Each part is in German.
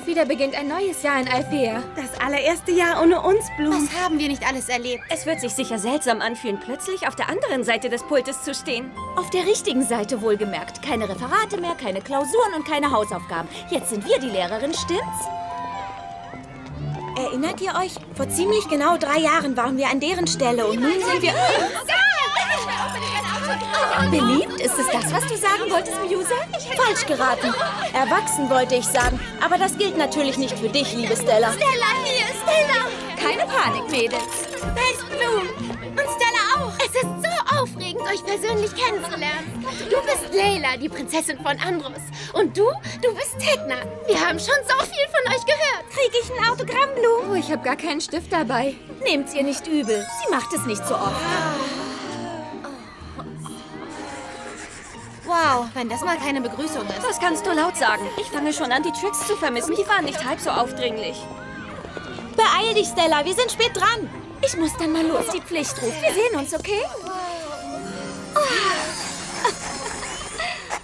Und wieder beginnt ein neues Jahr in Althea. Das allererste Jahr ohne uns, Bloom. Was haben wir nicht alles erlebt? Es wird sich sicher seltsam anfühlen, plötzlich auf der anderen Seite des Pultes zu stehen. Auf der richtigen Seite wohlgemerkt. Keine Referate mehr, keine Klausuren und keine Hausaufgaben. Jetzt sind wir die Lehrerin, stimmt's? Erinnert ihr euch? Vor ziemlich genau drei Jahren waren wir an deren Stelle und nun sind wir... Beliebt? Ist es das, was du sagen wolltest, Musa? Falsch geraten. Erwachsen wollte ich sagen. Aber das gilt natürlich nicht für dich, liebe Stella. Stella, hier, Stella! Keine Panik, Mädels. Da ist Bloom. Und Stella auch. Es ist so aufregend, euch persönlich kennenzulernen. Du bist Layla, die Prinzessin von Andros. Und du, du bist Tegna. Wir haben schon so viel von euch gehört. Krieg ich ein Autogramm, Bloom? Oh, ich habe gar keinen Stift dabei. Nehmt's ihr nicht übel. Sie macht es nicht so oft. Wow, wenn das mal keine Begrüßung ist. Das kannst du laut sagen. Ich fange schon an, die Tricks zu vermissen. Die waren nicht halb so aufdringlich. Beeil dich, Stella. Wir sind spät dran. Ich muss dann mal los. Die Pflicht ruft. Wir sehen uns, okay?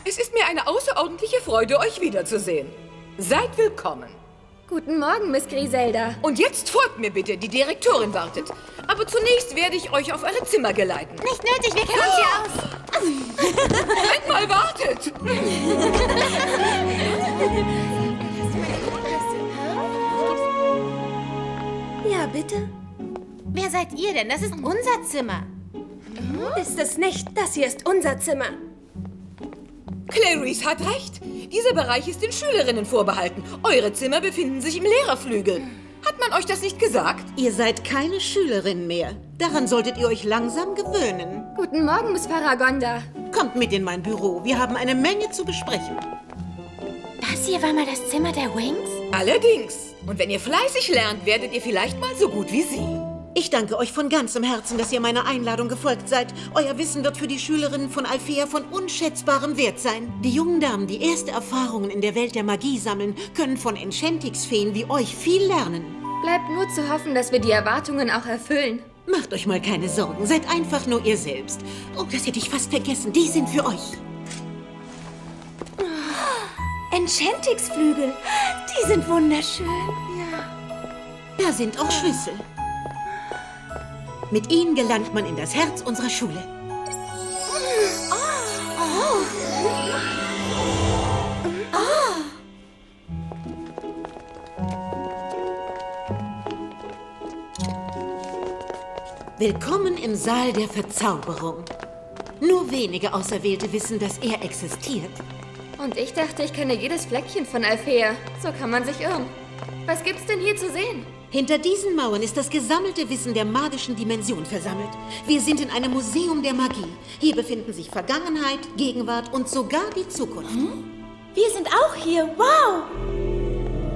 Es ist mir eine außerordentliche Freude, euch wiederzusehen. Seid willkommen. Guten Morgen, Miss Griselda. Und jetzt folgt mir bitte, die Direktorin wartet. Aber zunächst werde ich euch auf eure Zimmer geleiten. Nicht nötig, wir kennen uns hier aus. Moment mal, wartet! Ja, bitte. Wer seid ihr denn? Das ist unser Zimmer. Ist es nicht? Das hier ist unser Zimmer. Clarice hat recht. Dieser Bereich ist den Schülerinnen vorbehalten. Eure Zimmer befinden sich im Lehrerflügel. Hat man euch das nicht gesagt? Ihr seid keine Schülerin mehr. Daran solltet ihr euch langsam gewöhnen. Guten Morgen, Miss Faragonda. Kommt mit in mein Büro. Wir haben eine Menge zu besprechen. Das hier war mal das Zimmer der Wings? Allerdings. Und wenn ihr fleißig lernt, werdet ihr vielleicht mal so gut wie sie. Ich danke euch von ganzem Herzen, dass ihr meiner Einladung gefolgt seid. Euer Wissen wird für die Schülerinnen von Alfea von unschätzbarem Wert sein. Die jungen Damen, die erste Erfahrungen in der Welt der Magie sammeln, können von Enchantix-Feen wie euch viel lernen. Bleibt nur zu hoffen, dass wir die Erwartungen auch erfüllen. Macht euch mal keine Sorgen, seid einfach nur ihr selbst. Oh, das hätte ich fast vergessen, die sind für euch. Enchantix-Flügel. Die sind wunderschön. Da sind auch Schlüssel. Mit ihnen gelangt man in das Herz unserer Schule. Willkommen im Saal der Verzauberung. Nur wenige Auserwählte wissen, dass er existiert. Und ich dachte, ich kenne jedes Fleckchen von Althea. So kann man sich irren. Was gibt's denn hier zu sehen? Hinter diesen Mauern ist das gesammelte Wissen der magischen Dimension versammelt. Wir sind in einem Museum der Magie. Hier befinden sich Vergangenheit, Gegenwart und sogar die Zukunft. Wir sind auch hier. Wow.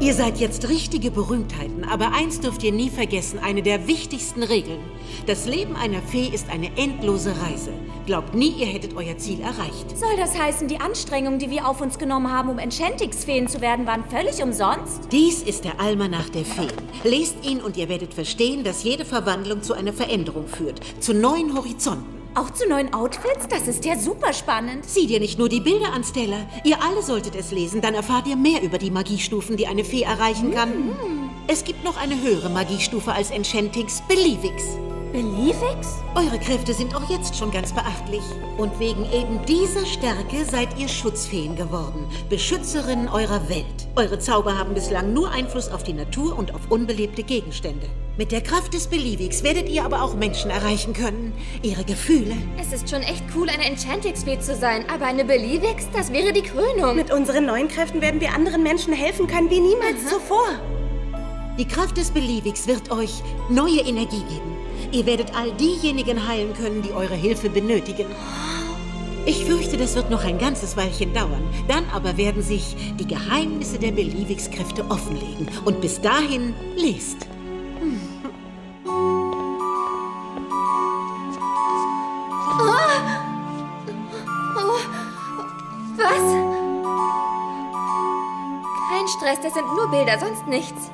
Ihr seid jetzt richtige Berühmtheiten, aber eins dürft ihr nie vergessen, eine der wichtigsten Regeln. Das Leben einer Fee ist eine endlose Reise. Glaubt nie, ihr hättet euer Ziel erreicht. Soll das heißen, die Anstrengungen, die wir auf uns genommen haben, um Enchantix-Feen zu werden, waren völlig umsonst? Dies ist der Almanach der Feen. Lest ihn und ihr werdet verstehen, dass jede Verwandlung zu einer Veränderung führt, zu neuen Horizonten. Auch zu neuen Outfits? Das ist ja super spannend. Sieh dir nicht nur die Bilder an, Stella. Ihr alle solltet es lesen, dann erfahrt ihr mehr über die Magiestufen, die eine Fee erreichen kann. Es gibt noch eine höhere Magiestufe als Enchantix, Believix. Believix? Eure Kräfte sind auch jetzt schon ganz beachtlich. Und wegen eben dieser Stärke seid ihr Schutzfeen geworden, Beschützerinnen eurer Welt. Eure Zauber haben bislang nur Einfluss auf die Natur und auf unbelebte Gegenstände. Mit der Kraft des Believigs werdet ihr aber auch Menschen erreichen können. Ihre Gefühle. Es ist schon echt cool, eine Enchantix-Fee zu sein, aber eine Believix, das wäre die Krönung. Mit unseren neuen Kräften werden wir anderen Menschen helfen können wie niemals zuvor. Die Kraft des Believigs wird euch neue Energie geben. Ihr werdet all diejenigen heilen können, die eure Hilfe benötigen. Ich fürchte, das wird noch ein ganzes Weilchen dauern. Dann aber werden sich die Geheimnisse der Believigs-Kräfte offenlegen. Und bis dahin lest. Was? Kein Stress, das sind nur Bilder, sonst nichts.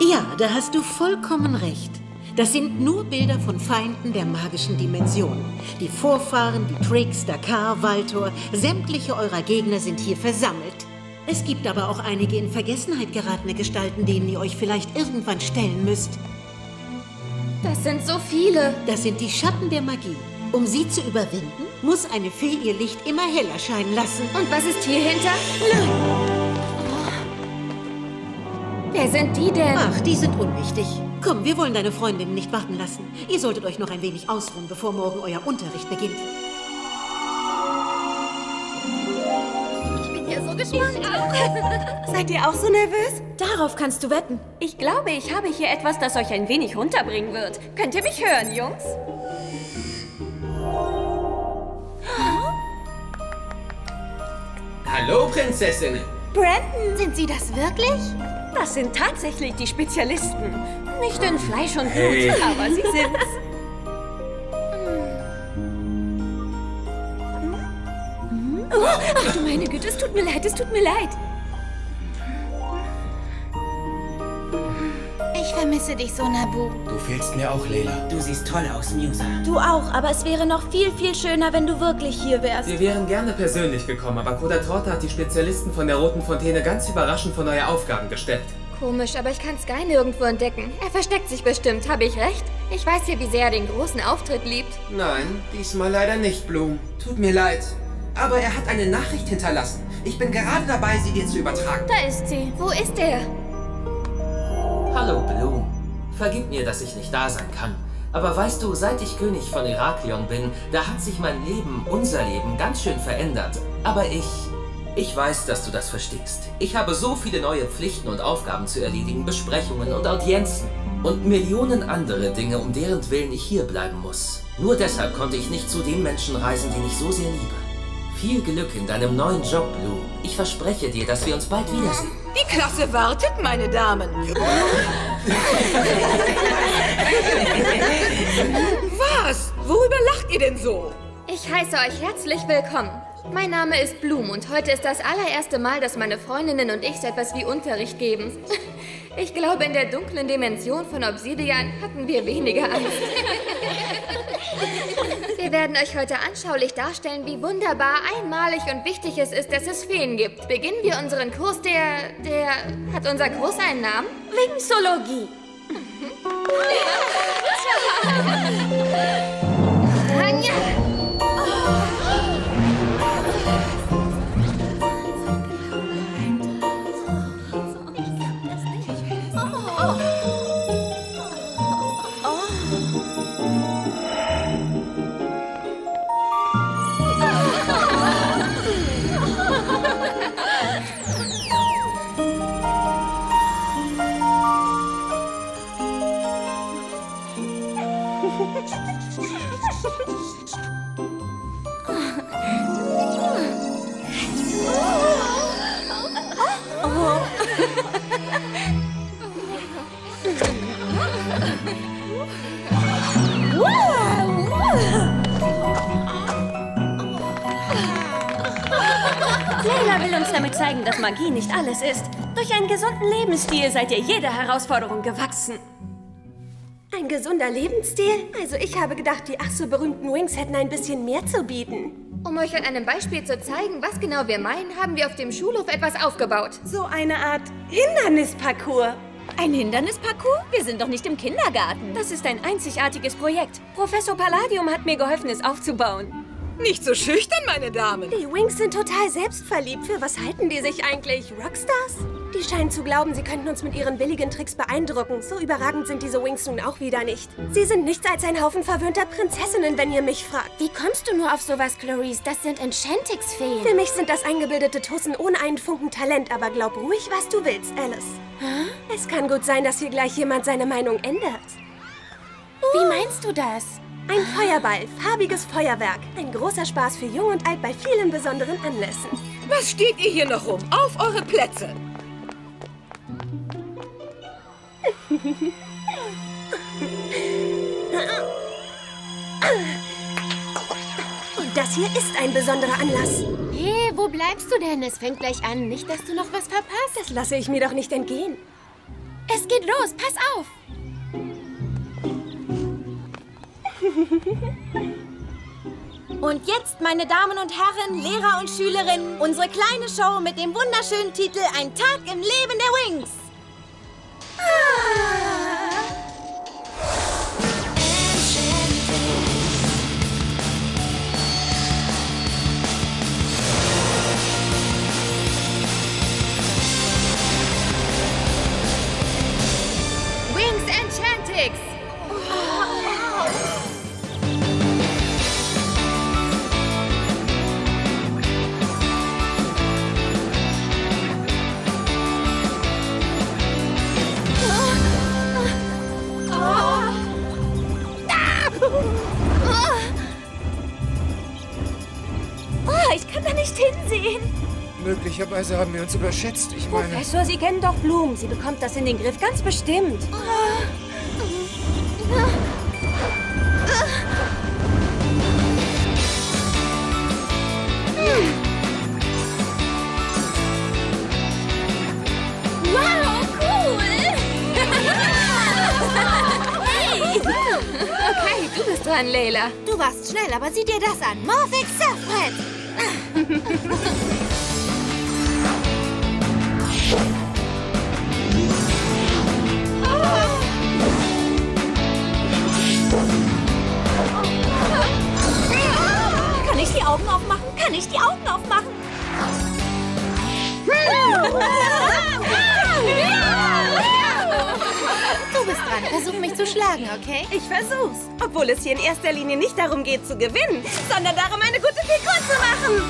Ja, da hast du vollkommen recht. Das sind nur Bilder von Feinden der magischen Dimension. Die Vorfahren wie Trix, Dakar, Valtor, sämtliche eurer Gegner sind hier versammelt. Es gibt aber auch einige in Vergessenheit geratene Gestalten, denen ihr euch vielleicht irgendwann stellen müsst. Das sind so viele. Das sind die Schatten der Magie. Um sie zu überwinden, muss eine Fee ihr Licht immer heller scheinen lassen. Und was ist hier hinter? Wer sind die denn? Ach, die sind unwichtig. Komm, wir wollen deine Freundinnen nicht warten lassen. Ihr solltet euch noch ein wenig ausruhen, bevor morgen euer Unterricht beginnt. Ich bin ja so gespannt. Seid ihr auch so nervös? Darauf kannst du wetten. Ich glaube, ich habe hier etwas, das euch ein wenig runterbringen wird. Könnt ihr mich hören, Jungs? Hallo, Prinzessin. Brandon, sind Sie das wirklich? Das sind tatsächlich die Spezialisten. Nicht in Fleisch und Blut, Hey. aber sie sind's. Oh, ach du meine Güte, es tut mir leid, es tut mir leid. Ich vermisse dich so, Nabu. Du fehlst mir auch, Leila. Du siehst toll aus, Musa. Du auch, aber es wäre noch viel, viel schöner, wenn du wirklich hier wärst. Wir wären gerne persönlich gekommen, aber Kodatorte hat die Spezialisten von der Roten Fontäne ganz überraschend vor neue Aufgaben gestellt. Komisch, aber ich kann Sky nirgendwo entdecken. Er versteckt sich bestimmt, habe ich recht? Ich weiß ja, wie sehr er den großen Auftritt liebt. Nein, diesmal leider nicht, Bloom. Tut mir leid. Aber er hat eine Nachricht hinterlassen. Ich bin gerade dabei, sie dir zu übertragen. Da ist sie. Wo ist er? Hallo, Bloom. Vergib mir, dass ich nicht da sein kann. Aber weißt du, seit ich König von Iraklion bin, da hat sich mein Leben, unser Leben, ganz schön verändert. Aber ich... Ich weiß, dass du das verstehst. Ich habe so viele neue Pflichten und Aufgaben zu erledigen, Besprechungen und Audienzen. Und Millionen andere Dinge, um deren Willen ich hier bleiben muss. Nur deshalb konnte ich nicht zu den Menschen reisen, den ich so sehr liebe. Viel Glück in deinem neuen Job, Blue. Ich verspreche dir, dass wir uns bald wiedersehen. Die Klasse wartet, meine Damen. Was? Worüber lacht ihr denn so? Ich heiße euch herzlich willkommen. Mein Name ist Blum und heute ist das allererste Mal, dass meine Freundinnen und ich so etwas wie Unterricht geben. Ich glaube, in der dunklen Dimension von Obsidian hatten wir weniger Angst. Wir werden euch heute anschaulich darstellen, wie wunderbar, einmalig und wichtig es ist, dass es Feen gibt. Beginnen wir unseren Kurs, der... der... Hat unser Kurs einen Namen? Wingsologie. Magie nicht alles ist. Durch einen gesunden Lebensstil seid ihr jeder Herausforderung gewachsen. Ein gesunder Lebensstil? Also ich habe gedacht, die ach so berühmten Wings hätten ein bisschen mehr zu bieten. Um euch an einem Beispiel zu zeigen, was genau wir meinen, haben wir auf dem Schulhof etwas aufgebaut. So eine Art Hindernisparcours. Ein Hindernisparcours? Wir sind doch nicht im Kindergarten. Das ist ein einzigartiges Projekt. Professor Palladium hat mir geholfen, es aufzubauen. Nicht so schüchtern, meine Damen. Die Wings sind total selbstverliebt. Für was halten die sich eigentlich? Rockstars? Die scheinen zu glauben, sie könnten uns mit ihren billigen Tricks beeindrucken. So überragend sind diese Wings nun auch wieder nicht. Sie sind nichts als ein Haufen verwöhnter Prinzessinnen, wenn ihr mich fragt. Wie kommst du nur auf sowas, Clarice? Das sind Enchantix-Feen. Für mich sind das eingebildete Tussen ohne einen Funken Talent, aber glaub ruhig, was du willst, Alice. Es kann gut sein, dass hier gleich jemand seine Meinung ändert. Wie meinst du das? Ein Feuerball, farbiges Feuerwerk. Ein großer Spaß für Jung und Alt bei vielen besonderen Anlässen. Was steht ihr hier noch rum? Auf eure Plätze. Und das hier ist ein besonderer Anlass. Hey, wo bleibst du denn? Es fängt gleich an. Nicht, dass du noch was verpasst. Das lasse ich mir doch nicht entgehen. Es geht los. Pass auf. Und jetzt, meine Damen und Herren, Lehrer und Schülerinnen, unsere kleine Show mit dem wunderschönen Titel Ein Tag im Leben der. Wings Möglicherweise haben wir uns überschätzt. Ich meine. Professor, Sie kennen doch Bloom. Sie bekommt das in den Griff, ganz bestimmt. Wow, cool! Okay, du bist dran, Layla. Du warst schnell, aber sieh dir das an. Morphic Surfbrett. Kann ich die Augen aufmachen? Du bist dran. Versuch mich zu schlagen, okay? Ich versuch's. Obwohl es hier in erster Linie nicht darum geht zu gewinnen, sondern darum, eine gute Figur zu machen.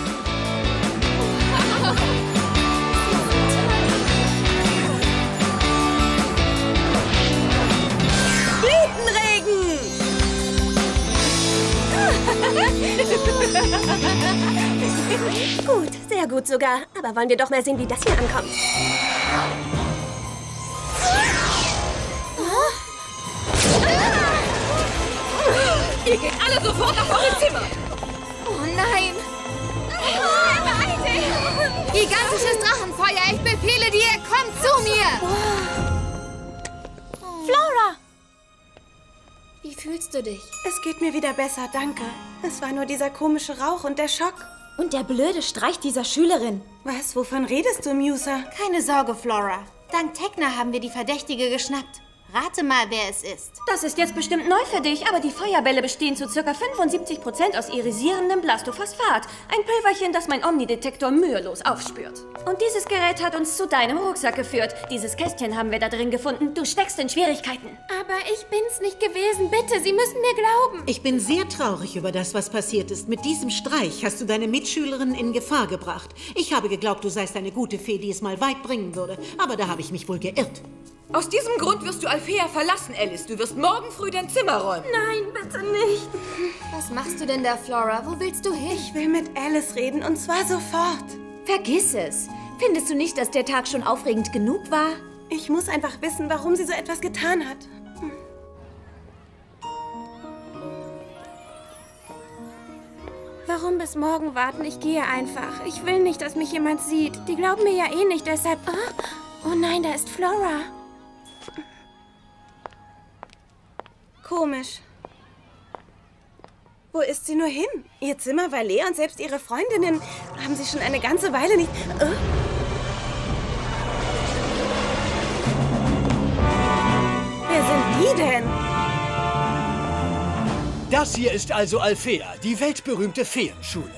Blütenregen! Gut, sehr gut sogar. Aber wollen wir doch mal sehen, wie das hier ankommt. Ihr geht alle sofort auf eure Zimmer. Oh nein! Gigantisches Drachenfeuer, ich befehle dir, komm zu mir! Flora! Wie fühlst du dich? Es geht mir wieder besser, danke. Es war nur dieser komische Rauch und der Schock. Und der blöde Streich dieser Schülerin. Was? Wovon redest du, Musa? Keine Sorge, Flora. Dank Tekna haben wir die Verdächtige geschnappt. Rate mal, wer es ist. Das ist jetzt bestimmt neu für dich, aber die Feuerbälle bestehen zu ca. 75% aus irisierendem Blastophosphat. Ein Pulverchen, das mein Omnidetektor mühelos aufspürt. Und dieses Gerät hat uns zu deinem Rucksack geführt. Dieses Kästchen haben wir da drin gefunden. Du steckst in Schwierigkeiten. Aber ich bin's nicht gewesen. Bitte, Sie müssen mir glauben. Ich bin sehr traurig über das, was passiert ist. Mit diesem Streich hast du deine Mitschülerin in Gefahr gebracht. Ich habe geglaubt, du seist eine gute Fee, die es mal weit bringen würde. Aber da habe ich mich wohl geirrt. Aus diesem Grund wirst du Alfea verlassen, Alice. Du wirst morgen früh dein Zimmer räumen. Nein, bitte nicht. Was machst du denn da, Flora? Wo willst du hin? Ich will mit Alice reden und zwar sofort. Vergiss es. Findest du nicht, dass der Tag schon aufregend genug war? Ich muss einfach wissen, warum sie so etwas getan hat. Hm. Warum bis morgen warten? Ich gehe einfach. Ich will nicht, dass mich jemand sieht. Die glauben mir ja eh nicht, deshalb... Oh, oh nein, da ist Flora. Komisch. Wo ist sie nur hin? Ihr Zimmer war leer und selbst ihre Freundinnen haben sie schon eine ganze Weile nicht... Äh? Wer sind die denn? Das hier ist also Alfea, die weltberühmte Feenschule.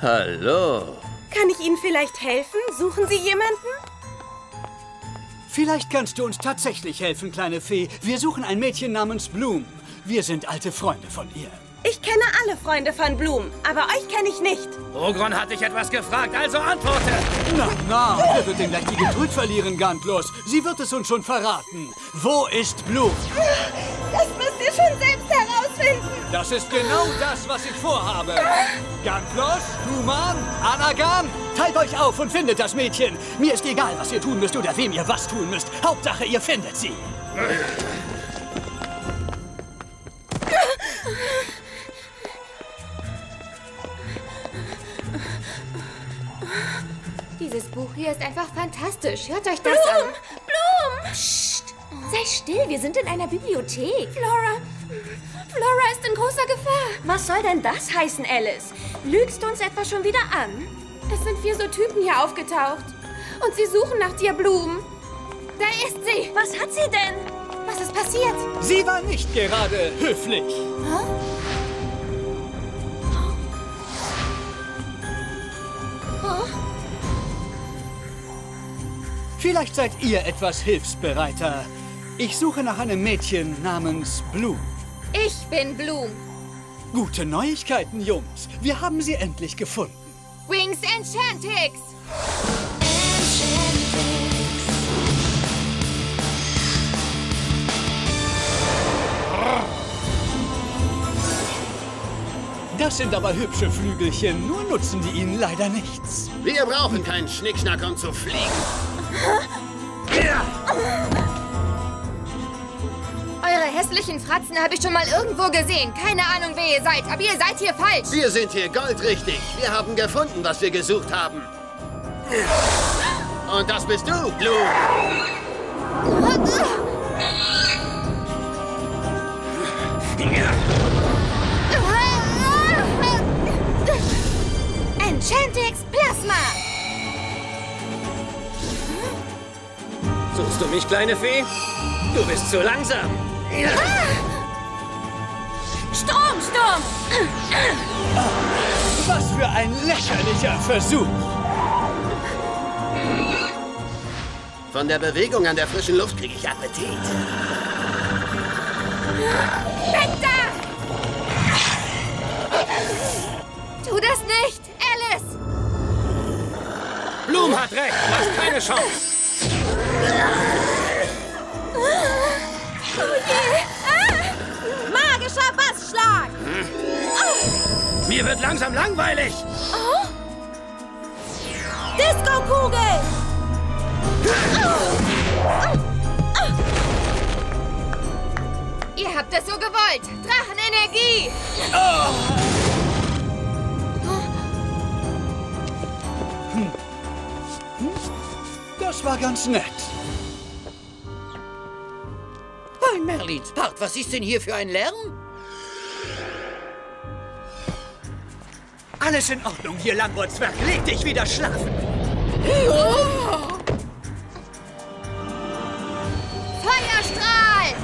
Hallo. Kann ich Ihnen vielleicht helfen? Suchen Sie jemanden? Vielleicht kannst du uns tatsächlich helfen, kleine Fee. Wir suchen ein Mädchen namens Bloom. Wir sind alte Freunde von ihr. Ich kenne alle Freunde von Bloom, aber euch kenne ich nicht. Ogron hat dich etwas gefragt, also antworte. Na, na, wer wird denn gleich die Geduld verlieren, Gantlos? Sie wird es uns schon verraten. Wo ist Bloom? Das müsst ihr schon selbst herausfinden. Das ist genau das, was ich vorhabe. Gantlos, Tuman, Anagam, teilt euch auf und findet das Mädchen. Mir ist egal, was ihr tun müsst oder wem ihr was tun müsst. Hauptsache, ihr findet sie. Dieses Buch hier ist einfach fantastisch. Hört euch das Blum! an. Blum! Psst. Sei still, wir sind in einer Bibliothek. Flora, Flora ist in großer Gefahr. Was soll denn das heißen, Alice? Lügst du uns etwa schon wieder an? Es sind vier so Typen hier aufgetaucht. Und sie suchen nach dir, Blumen. Da ist sie. Was hat sie denn? Was ist passiert? Sie war nicht gerade höflich. Vielleicht seid ihr etwas hilfsbereiter. Ich suche nach einem Mädchen namens Blue. Ich bin Bloom. Gute Neuigkeiten, Jungs. Wir haben sie endlich gefunden. Wings Enchantix. Das sind aber hübsche Flügelchen, nur nutzen die ihnen leider nichts. Wir brauchen keinen Schnickschnack, um zu fliegen. Eure hässlichen Fratzen habe ich schon mal irgendwo gesehen. Keine Ahnung, wer ihr seid, aber ihr seid hier falsch. Wir sind hier goldrichtig. Wir haben gefunden, was wir gesucht haben. Und das bist du, Blue. Enchantix Plasma. Suchst du mich, kleine Fee? Du bist zu langsam. Stromsturm. Was für ein lächerlicher Versuch. Von der Bewegung an der frischen Luft kriege ich Appetit. Weg da! Tu das nicht, Alice! Bloom hat recht. Du hast keine Chance. Ah! Magischer Bassschlag! Mir wird langsam langweilig. Oh! Disco-Kugel! Ihr habt es so gewollt. Drachenenergie. Das war ganz nett. Merlins Part, was ist denn hier für ein Lärm? Alles in Ordnung hier, Langwurzwerg. Leg dich wieder schlafen. Feuerstrahl.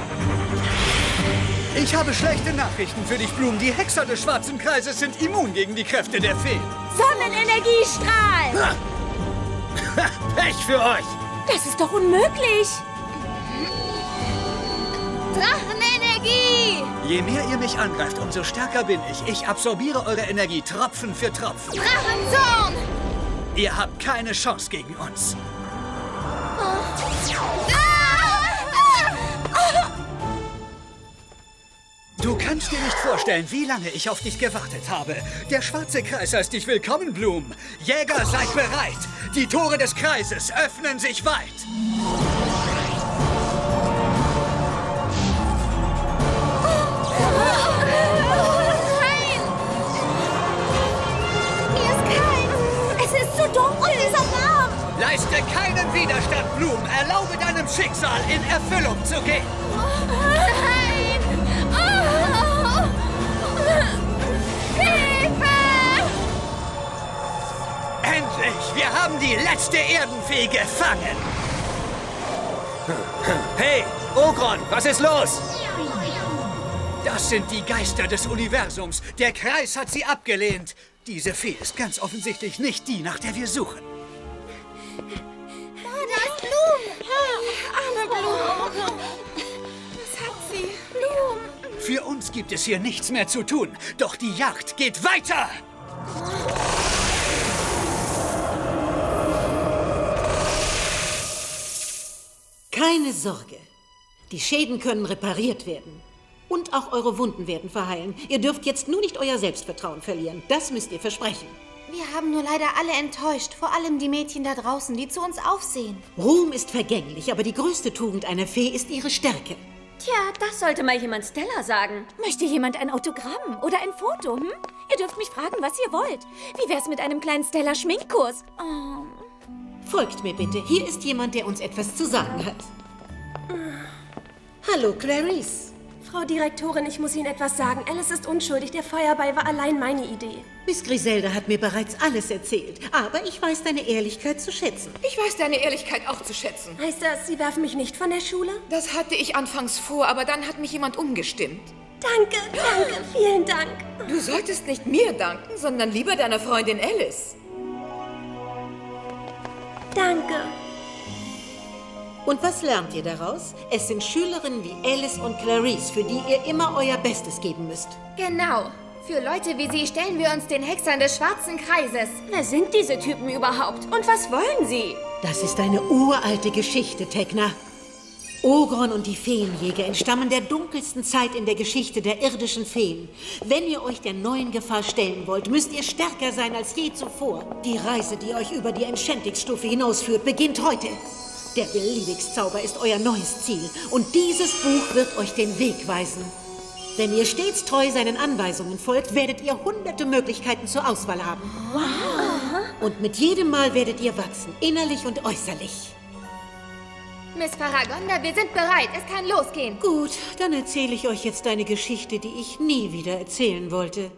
Ich habe schlechte Nachrichten für dich, Blum. Die Hexer des Schwarzen Kreises sind immun gegen die Kräfte der Feen. Sonnenenergiestrahl! Pech für euch. Das ist doch unmöglich. Je mehr ihr mich angreift, umso stärker bin ich. Ich absorbiere eure Energie Tropfen für Tropfen. Drachenzorn. Ihr habt keine Chance gegen uns. Du kannst dir nicht vorstellen, wie lange ich auf dich gewartet habe. Der schwarze Kreis heißt dich willkommen, Blum. Jäger, seid bereit. Die Tore des Kreises öffnen sich weit. Leiste keinen Widerstand, Blum. Erlaube deinem Schicksal in Erfüllung zu gehen. Nein. Oh. Hilfe. Endlich! Wir haben die letzte Erdenfee gefangen. Hey, Ogron, was ist los? Das sind die Geister des Universums. Der Kreis hat sie abgelehnt. Diese Fee ist ganz offensichtlich nicht die, nach der wir suchen. Für uns gibt es hier nichts mehr zu tun. Doch die Jagd geht weiter. Keine Sorge. Die Schäden können repariert werden. Und auch eure Wunden werden verheilen. Ihr dürft jetzt nur nicht euer Selbstvertrauen verlieren. Das müsst ihr versprechen. Wir haben nur leider alle enttäuscht, vor allem die Mädchen da draußen, die zu uns aufsehen. Ruhm ist vergänglich, aber die größte Tugend einer Fee ist ihre Stärke. Tja, das sollte mal jemand Stella sagen. Möchte jemand ein Autogramm oder ein Foto? Hm? Ihr dürft mich fragen, was ihr wollt. Wie wär's mit einem kleinen Stella-Schminkkurs? Oh. Folgt mir bitte. Hier ist jemand, der uns etwas zu sagen hat. Hallo, Clarice. Frau Direktorin, ich muss Ihnen etwas sagen. Alice ist unschuldig. Der Feuerball war allein meine Idee. Miss Griselda hat mir bereits alles erzählt. Aber ich weiß deine Ehrlichkeit zu schätzen. Ich weiß deine Ehrlichkeit auch zu schätzen. Heißt das, Sie werfen mich nicht von der Schule? Das hatte ich anfangs vor, aber dann hat mich jemand umgestimmt. Danke, danke, vielen Dank. Du solltest nicht mir danken, sondern lieber deiner Freundin Alice. Danke. Und was lernt ihr daraus? Es sind Schülerinnen wie Alice und Clarice, für die ihr immer euer Bestes geben müsst. Genau. Für Leute wie Sie stellen wir uns den Hexern des Schwarzen Kreises. Wer sind diese Typen überhaupt? Und was wollen sie? Das ist eine uralte Geschichte, Tekna. Ogron und die Feenjäger entstammen der dunkelsten Zeit in der Geschichte der irdischen Feen. Wenn ihr euch der neuen Gefahr stellen wollt, müsst ihr stärker sein als je zuvor. Die Reise, die euch über die Enchantrix-Stufe hinausführt, beginnt heute. Der Beliebigszauber ist euer neues Ziel und dieses Buch wird euch den Weg weisen. Wenn ihr stets treu seinen Anweisungen folgt, werdet ihr hunderte Möglichkeiten zur Auswahl haben. Wow. Und mit jedem Mal werdet ihr wachsen, innerlich und äußerlich. Miss Paragonda, wir sind bereit. Es kann losgehen. Gut, dann erzähle ich euch jetzt eine Geschichte, die ich nie wieder erzählen wollte.